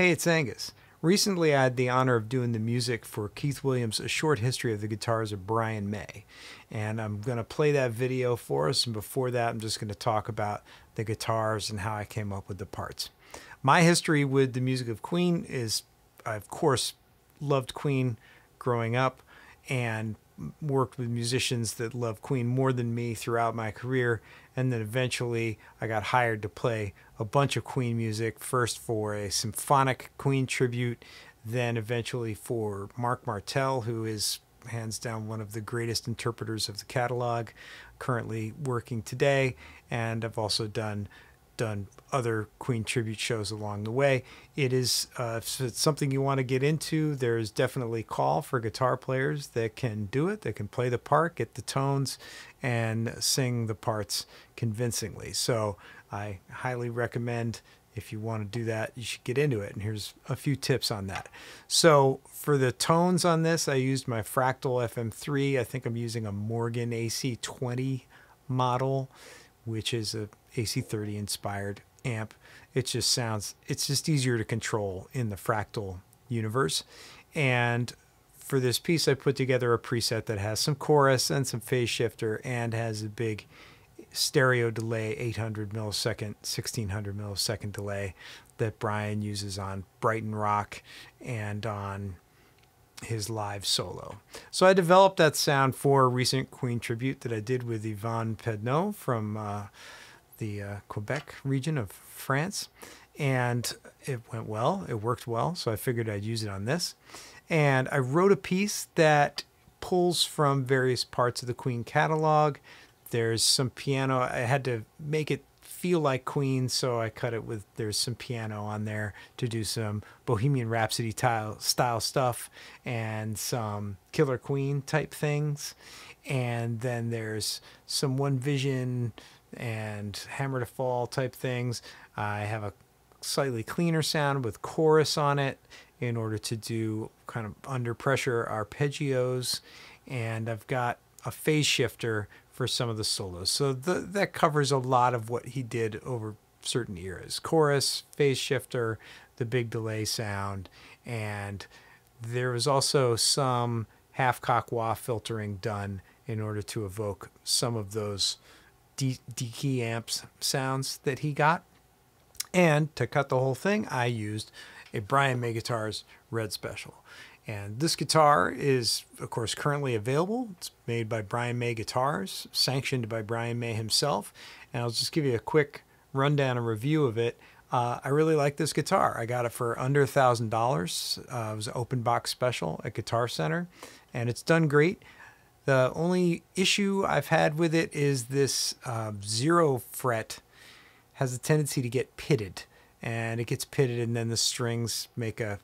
Hey, it's Angus. Recently, I had the honor of doing the music for Keith Williams' A Short History of the Guitars of Brian May. And I'm going to play that video for us. And before that, I'm just going to talk about the guitars and how I came up with the parts. My history with the music of Queen is, I, of course, loved Queen growing up and worked with musicians that love Queen more than me throughout my career. And then eventually I got hired to play a bunch of Queen music, first for a symphonic Queen tribute, then eventually for Marc Martel, who is hands down one of the greatest interpreters of the catalog, currently working today. And I've also done done other Queen tribute shows along the way. It is uh, if it's something you want to get into. There's definitely call for guitar players that can do it. That can play the part, get the tones, and sing the parts convincingly. So I highly recommend if you want to do that, you should get into it. And here's a few tips on that. So for the tones on this, I used my Fractal FM3. I think I'm using a Morgan AC20 model, which is a AC30 inspired amp. It just sounds, it's just easier to control in the fractal universe. And for this piece, I put together a preset that has some chorus and some phase shifter and has a big stereo delay, 800 millisecond, 1600 millisecond delay that Brian uses on Brighton Rock and on his live solo. So I developed that sound for a recent Queen tribute that I did with Yvan Pedneault from uh, the uh, Quebec region of France. And it went well, it worked well. So I figured I'd use it on this. And I wrote a piece that pulls from various parts of the Queen catalog. There's some piano. I had to make it feel like Queen, so I cut it with there's some piano on there to do some Bohemian Rhapsody style, style stuff and some Killer Queen type things. And then there's some One Vision and Hammer to Fall type things. I have a slightly cleaner sound with chorus on it in order to do kind of under pressure arpeggios. And I've got a phase shifter for some of the solos. So the, that covers a lot of what he did over certain eras chorus, phase shifter, the big delay sound. And there was also some half cock wah filtering done in order to evoke some of those D, Deacy amps sounds that he got. And to cut the whole thing, I used a Brian May Guitars Red Special. And this guitar is, of course, currently available. It's made by Brian May Guitars, sanctioned by Brian May himself. And I'll just give you a quick rundown and review of it. Uh, I really like this guitar. I got it for under a thousand dollars. Uh, it was an open box special at Guitar Center, and it's done great. The only issue I've had with it is this uh, zero fret has a tendency to get pitted, and it gets pitted, and then the strings make a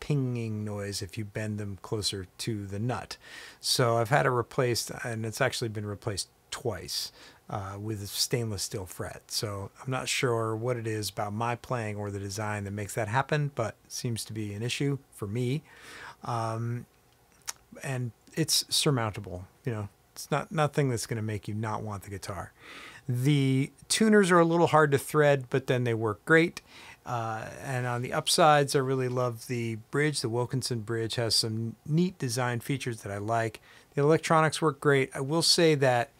pinging noise if you bend them closer to the nut. So I've had it replaced, and it's actually been replaced twice uh, with a stainless steel fret. So I'm not sure what it is about my playing or the design that makes that happen, but seems to be an issue for me. Um, and it's surmountable. You know, it's not nothing that's going to make you not want the guitar. The tuners are a little hard to thread, but then they work great. Uh, and on the upsides, I really love the bridge. The Wilkinson bridge has some neat design features that I like. The electronics work great. I will say that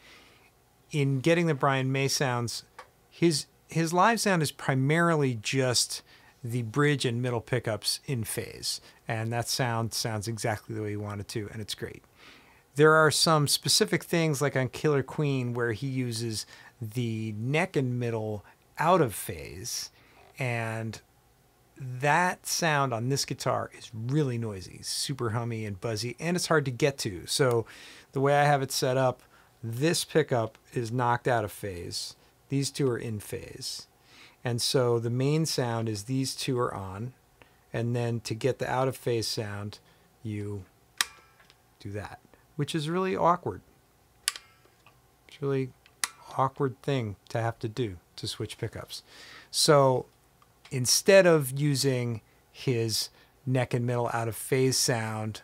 in getting the Brian May sounds, his his live sound is primarily just the bridge and middle pickups in phase. And that sound sounds exactly the way you want it to, and it's great. There are some specific things like on Killer Queen where he uses the neck and middle out of phase. And that sound on this guitar is really noisy, super hummy and buzzy, and it's hard to get to. So the way I have it set up, this pickup is knocked out of phase. These two are in phase. And so the main sound is these two are on. And then to get the out of phase sound, you do that, which is really awkward. It's really awkward thing to have to do to switch pickups. So instead of using his neck and middle out of phase sound,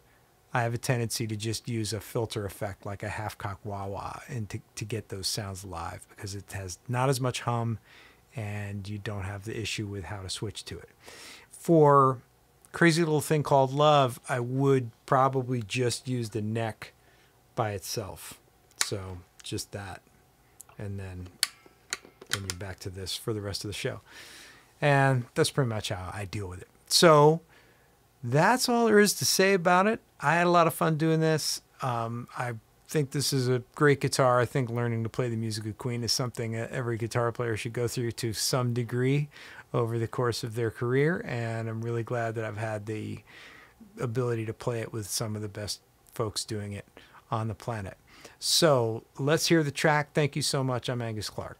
I have a tendency to just use a filter effect like a half cock wah wah and to, to get those sounds live because it has not as much hum and you don't have the issue with how to switch to it. for Crazy Little Thing Called Love, I would probably just use the neck by itself. So just that. And then then you're back to this for the rest of the show. And that's pretty much how I deal with it. So that's all there is to say about it. I had a lot of fun doing this. Um, I think this is a great guitar. I think learning to play the music of Queen is something that every guitar player should go through to some degree over the course of their career. And I'm really glad that I've had the ability to play it with some of the best folks doing it on the planet. So let's hear the track. Thank you so much. I'm Angus Clark.